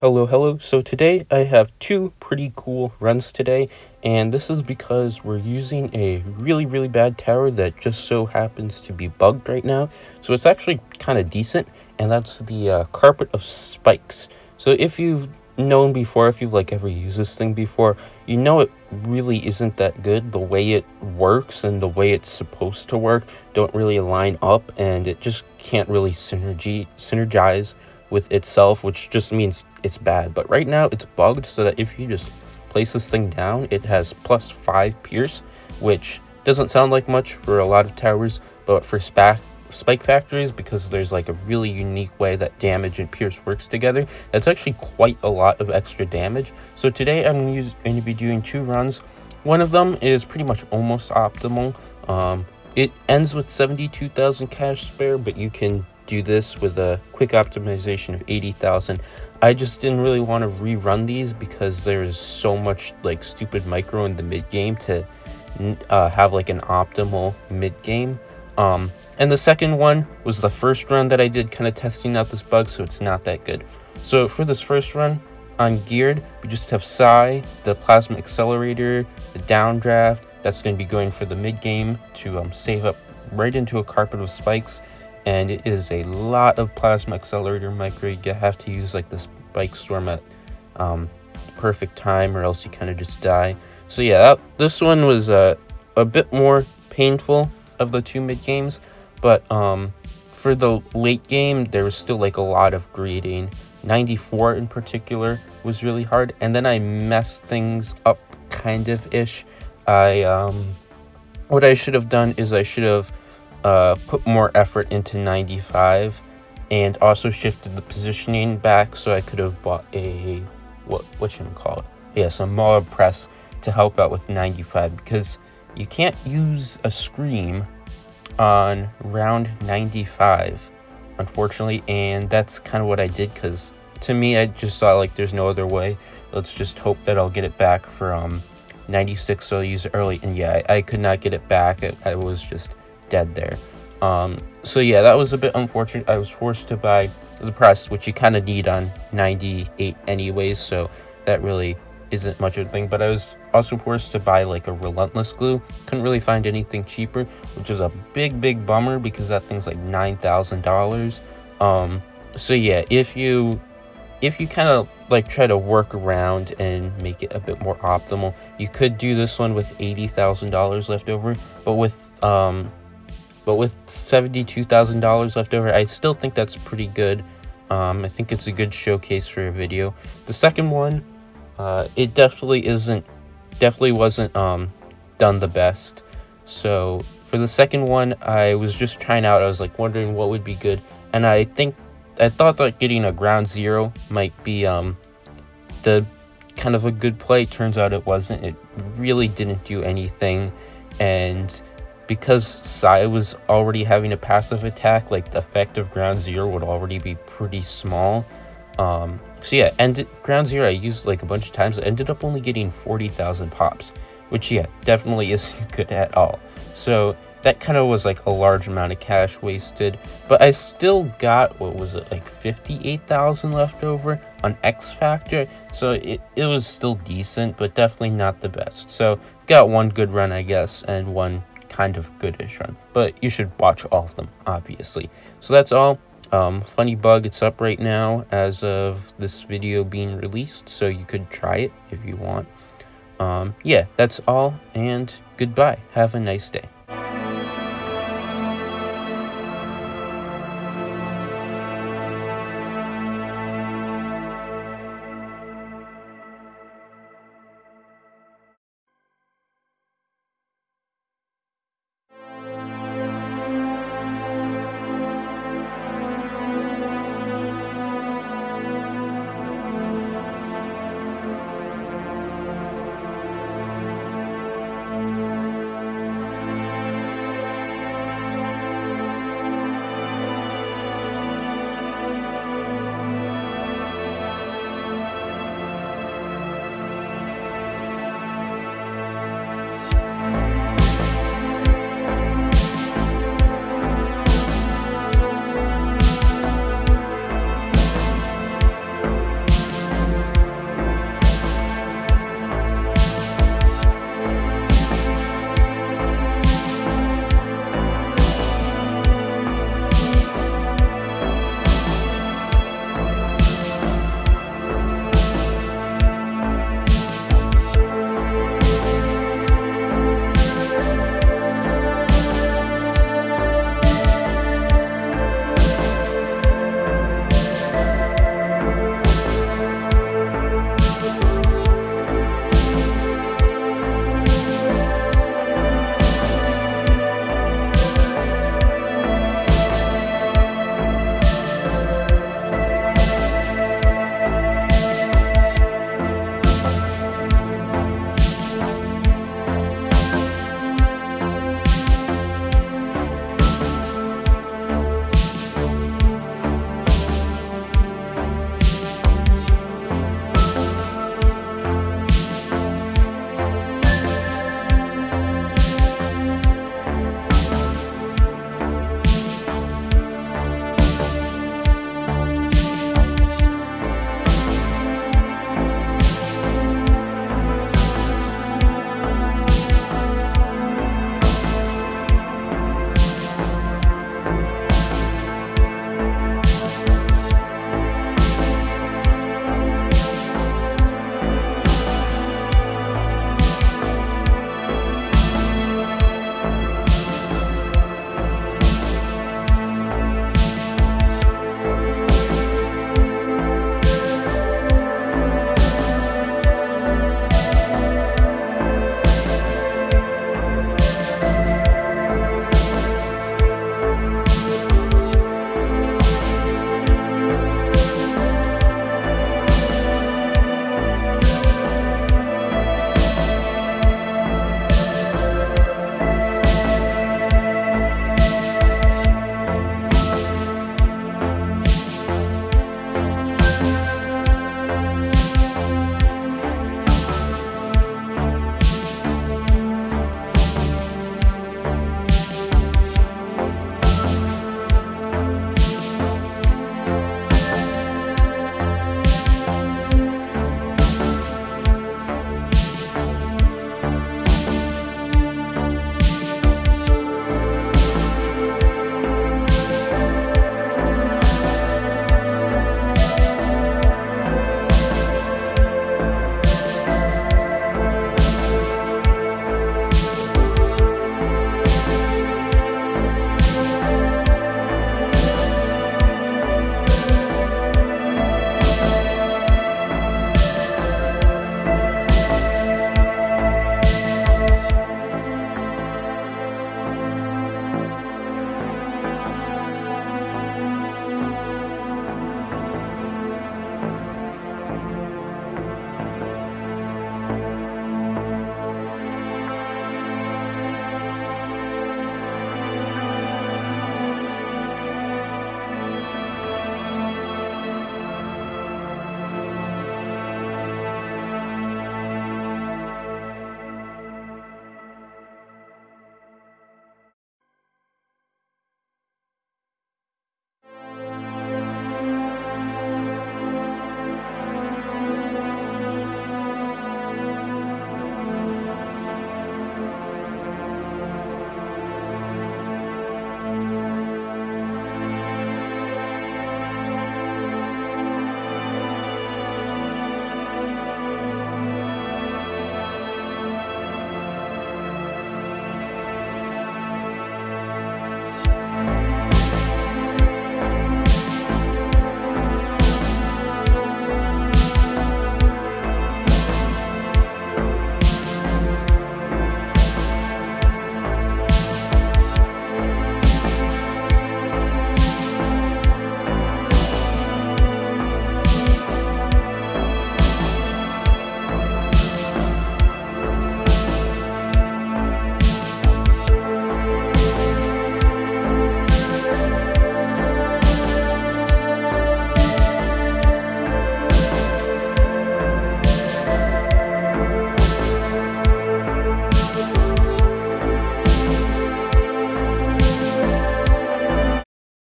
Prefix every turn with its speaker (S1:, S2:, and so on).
S1: Hello, hello. So today I have two pretty cool runs today, and this is because we're using a really, really bad tower that just so happens to be bugged right now. So it's actually kind of decent, and that's the uh, Carpet of Spikes. So if you've known before, if you've like ever used this thing before, you know it really isn't that good. The way it works and the way it's supposed to work don't really line up, and it just can't really synergy synergize with itself, which just means it's bad. But right now it's bugged so that if you just place this thing down, it has plus 5 Pierce, which doesn't sound like much for a lot of towers, but for spike factories, because there's like a really unique way that damage and Pierce works together, that's actually quite a lot of extra damage. So today I'm going to be doing two runs. One of them is pretty much almost optimal. Um, it ends with 72,000 cash spare, but you can do this with a quick optimization of 80,000. I just didn't really want to rerun these because there's so much like stupid micro in the mid game to uh, have like an optimal mid game. Um, and the second one was the first run that I did kind of testing out this bug, so it's not that good. So for this first run on geared, we just have Psy, the plasma accelerator, the downdraft. That's going to be going for the mid game to um, save up right into a carpet of spikes and it is a lot of plasma accelerator micro. You have to use like this spike storm at um, perfect time, or else you kind of just die. So yeah, that, this one was uh, a bit more painful of the two mid games, but um, for the late game, there was still like a lot of grading. 94 in particular was really hard, and then I messed things up kind of ish. I um, what I should have done is I should have uh, put more effort into 95 and also shifted the positioning back so I could have bought a what what I call it? Yes, a MOAB press to help out with 95 because you can't use a scream on round 95 unfortunately and that's kind of what I did because to me I just saw like there's no other way let's just hope that I'll get it back from 96 so I'll use it early and yeah I, I could not get it back it, I was just dead there. Um, so yeah, that was a bit unfortunate. I was forced to buy the press, which you kind of need on 98 anyways, so that really isn't much of a thing. But I was also forced to buy like a relentless glue. Couldn't really find anything cheaper, which is a big, big bummer because that thing's like $9,000. Um, so yeah, if you if you kind of like try to work around and make it a bit more optimal, you could do this one with $80,000 left over, but with um, but with $72,000 left over, I still think that's pretty good. Um, I think it's a good showcase for a video. The second one, uh, it definitely isn't, definitely wasn't um, done the best. So for the second one, I was just trying out. I was like wondering what would be good, and I think I thought that getting a ground zero might be um, the kind of a good play. Turns out it wasn't. It really didn't do anything, and because Psy was already having a passive attack, like the effect of Ground Zero would already be pretty small. Um, so yeah, and Ground Zero I used like a bunch of times. I ended up only getting 40,000 pops, which yeah, definitely isn't good at all. So that kind of was like a large amount of cash wasted, but I still got, what was it, like 58,000 left over on X Factor, so it, it was still decent, but definitely not the best. So got one good run, I guess, and one kind of goodish run. But you should watch all of them, obviously. So that's all. Um, Funny Bug, it's up right now as of this video being released, so you could try it if you want. Um, yeah, that's all, and goodbye. Have a nice day.